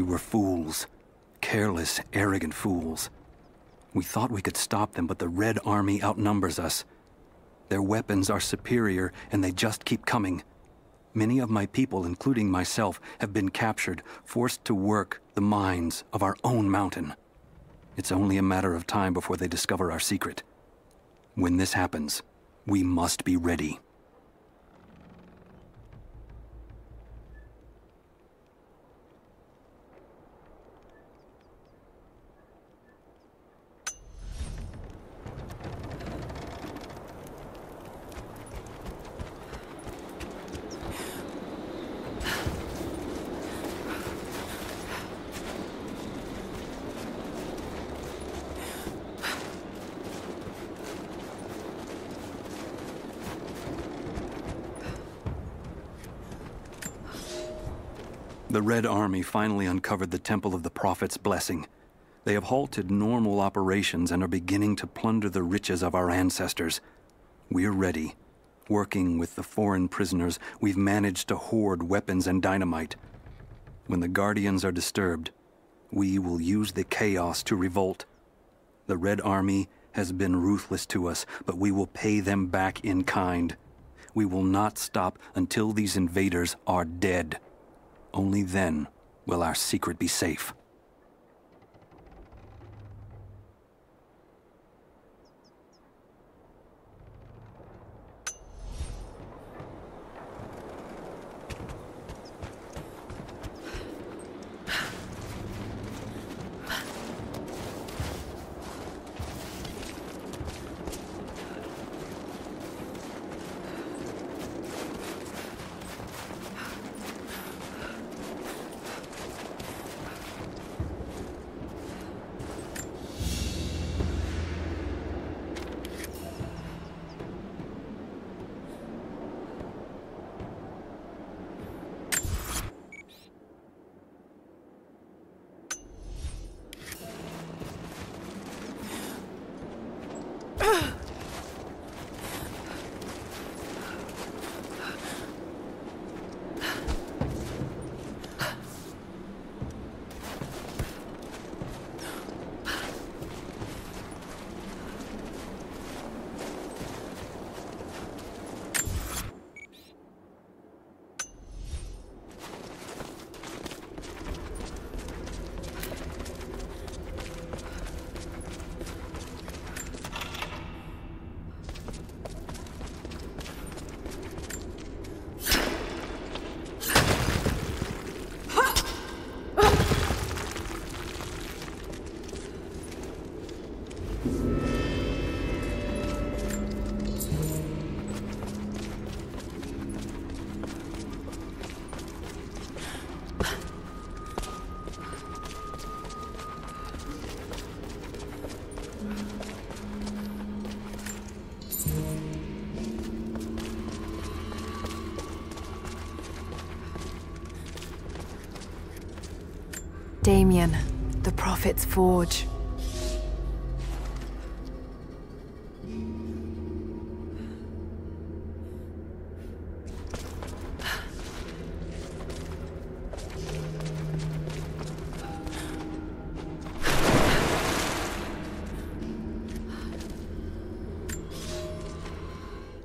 We were fools. Careless, arrogant fools. We thought we could stop them, but the Red Army outnumbers us. Their weapons are superior, and they just keep coming. Many of my people, including myself, have been captured, forced to work the mines of our own mountain. It's only a matter of time before they discover our secret. When this happens, we must be ready. The Red Army finally uncovered the Temple of the Prophet's blessing. They have halted normal operations and are beginning to plunder the riches of our ancestors. We're ready. Working with the foreign prisoners, we've managed to hoard weapons and dynamite. When the Guardians are disturbed, we will use the chaos to revolt. The Red Army has been ruthless to us, but we will pay them back in kind. We will not stop until these invaders are dead. Only then will our secret be safe. Damien, the Prophet's Forge.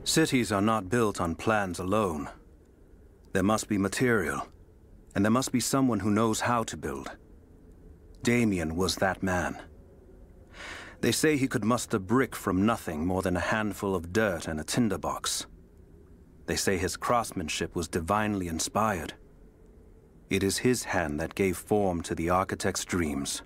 Cities are not built on plans alone. There must be material, and there must be someone who knows how to build. Damien was that man. They say he could muster brick from nothing more than a handful of dirt and a tinderbox. They say his craftsmanship was divinely inspired. It is his hand that gave form to the architect's dreams.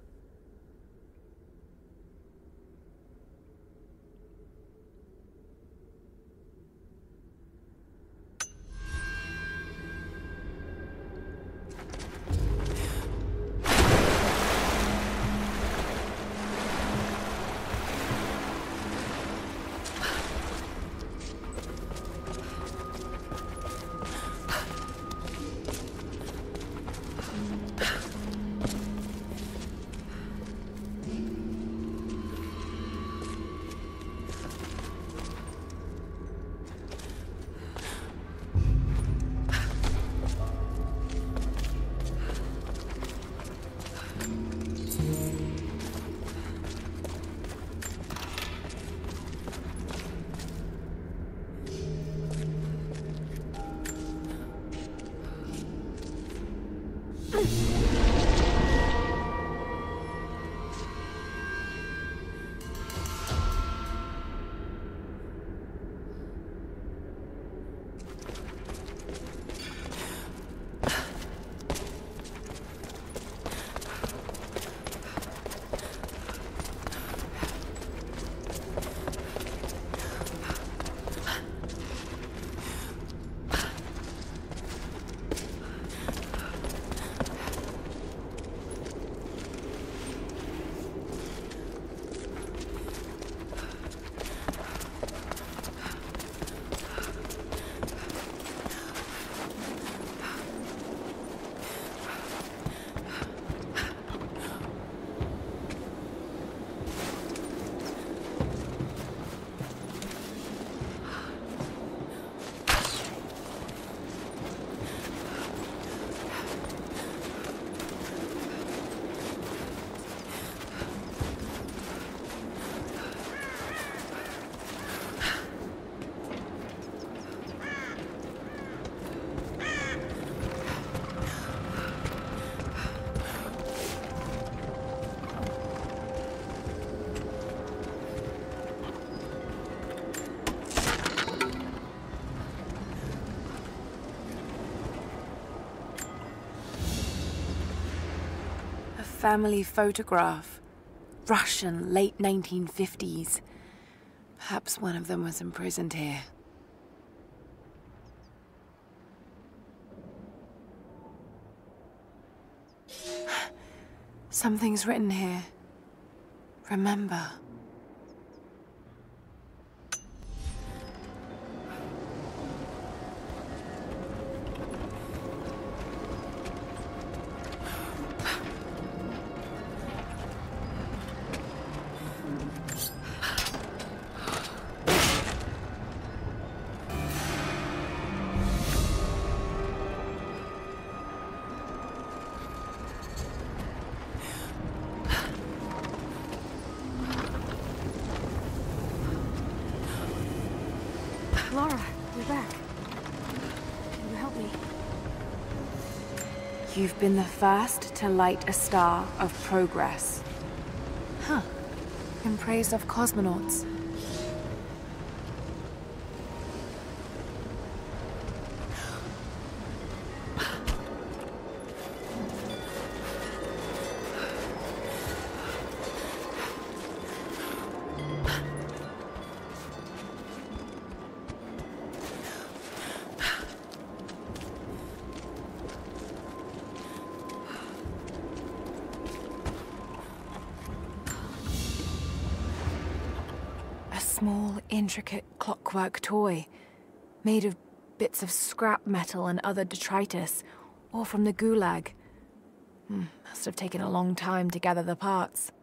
Family photograph. Russian, late 1950s. Perhaps one of them was imprisoned here. Something's written here. Remember. Lara, you're back. Can you help me? You've been the first to light a star of progress. Huh. In praise of cosmonauts. Small, intricate clockwork toy, made of bits of scrap metal and other detritus, or from the gulag. Hmm, must have taken a long time to gather the parts.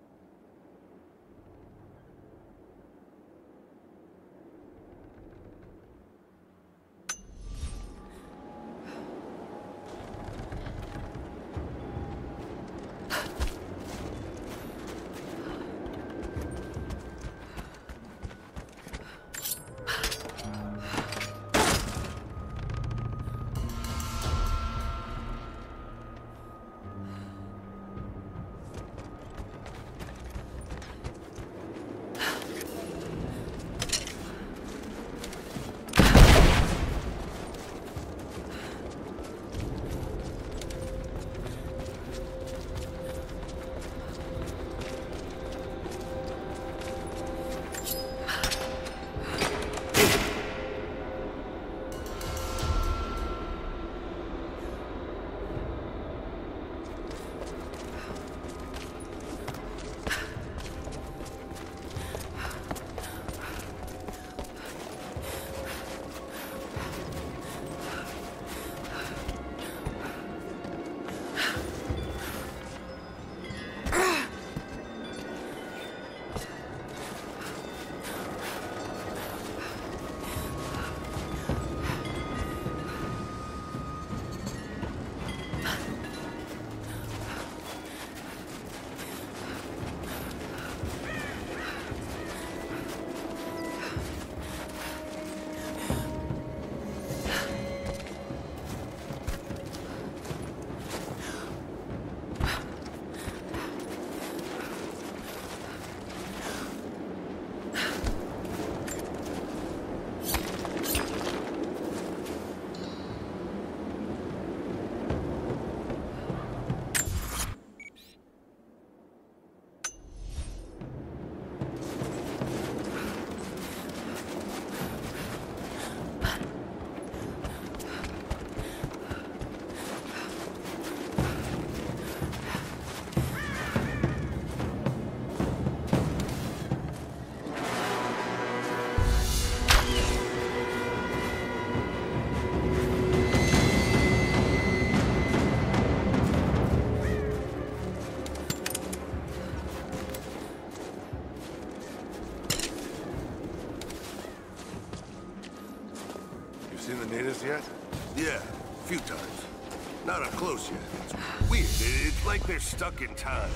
They're stuck in time.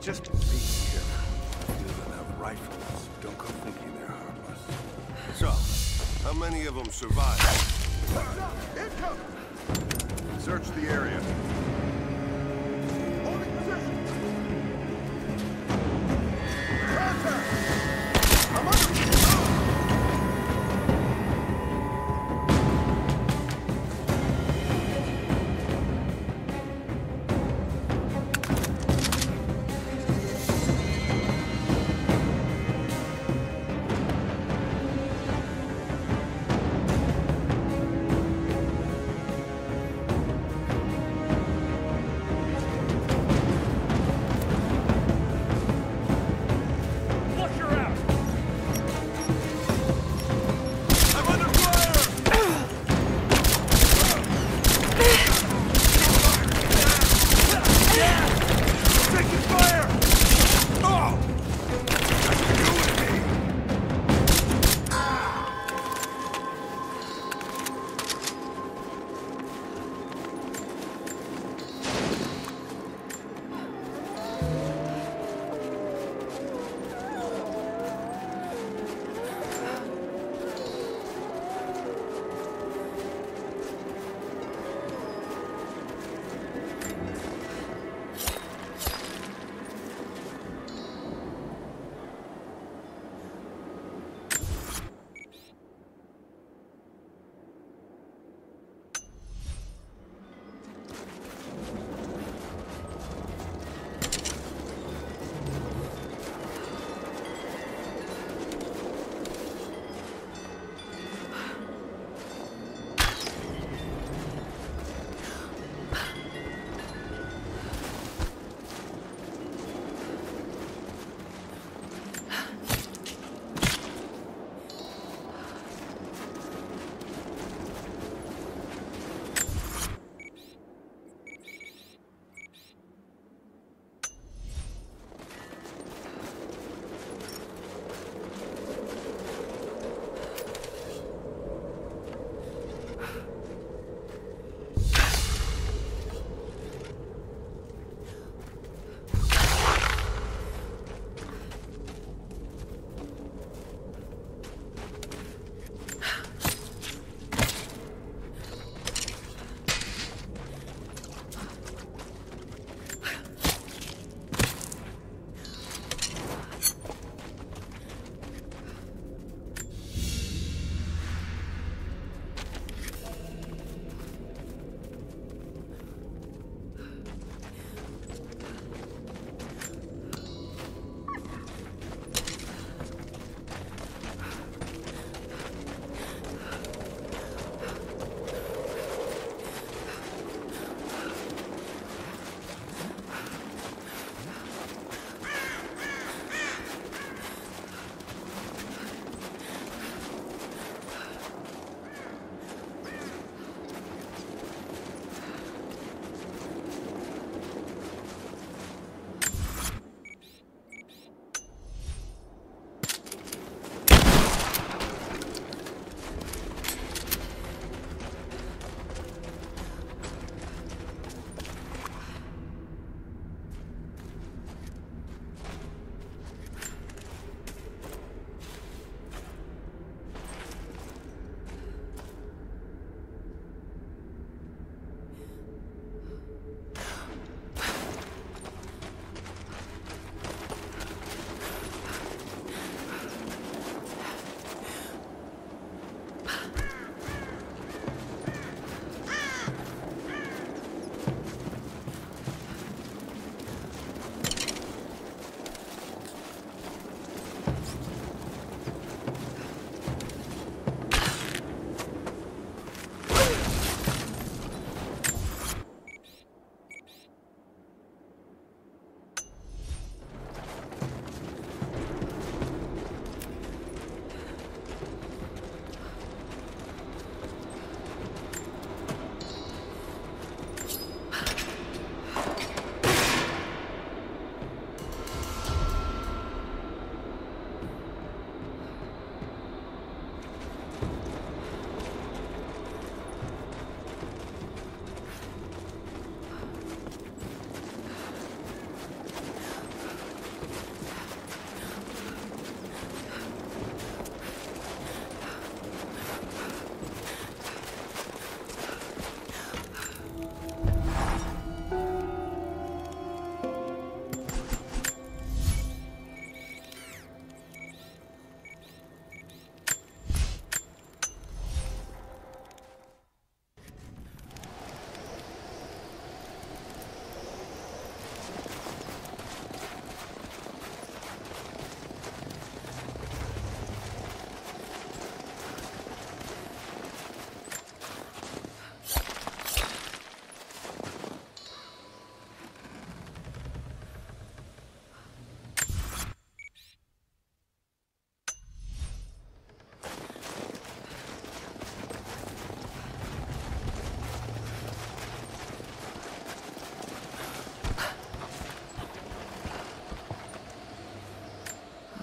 Just be careful. You don't have rifles. Don't go thinking they're harmless. So, how many of them survived? Search the area.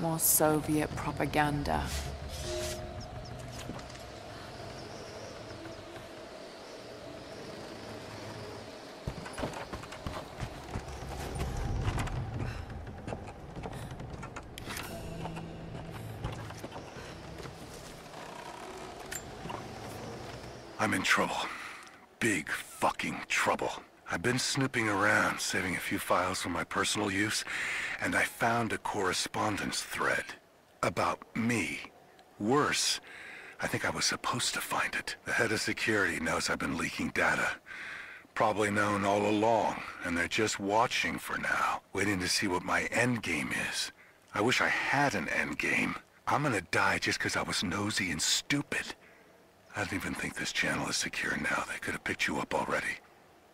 More Soviet propaganda. I'm in trouble. Big fucking trouble. I've been snooping around, saving a few files for my personal use, and I found a correspondence thread. About me. Worse, I think I was supposed to find it. The head of security knows I've been leaking data. Probably known all along, and they're just watching for now, waiting to see what my endgame is. I wish I had an endgame. I'm gonna die just because I was nosy and stupid. I don't even think this channel is secure now. They could have picked you up already.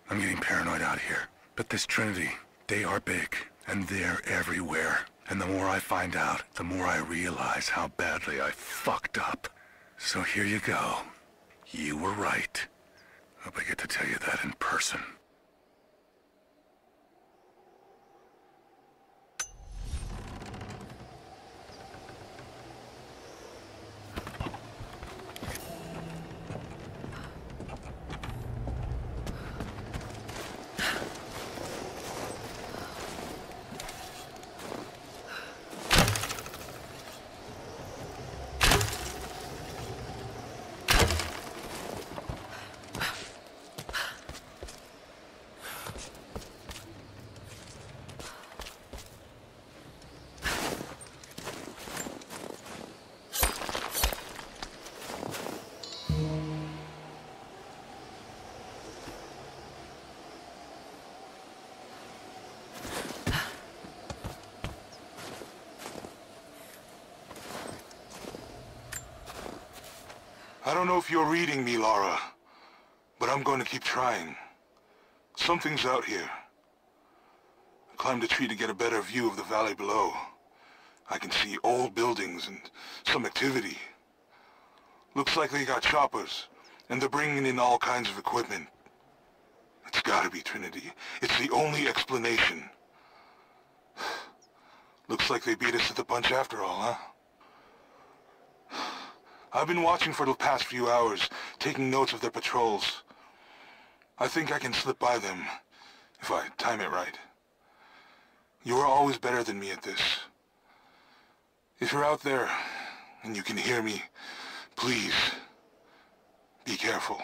I'm getting paranoid out here. But this Trinity, they are big, and they're everywhere. And the more I find out, the more I realize how badly I fucked up. So here you go. You were right. Hope I get to tell you that in person. I don't know if you're reading me, Lara, but I'm going to keep trying. Something's out here. I climbed a tree to get a better view of the valley below. I can see old buildings and some activity. Looks like they got choppers, and they're bringing in all kinds of equipment. It's gotta be Trinity. It's the only explanation. Looks like they beat us to the punch after all, huh? I've been watching for the past few hours, taking notes of their patrols. I think I can slip by them, if I time it right. You are always better than me at this. If you're out there, and you can hear me, please, be careful.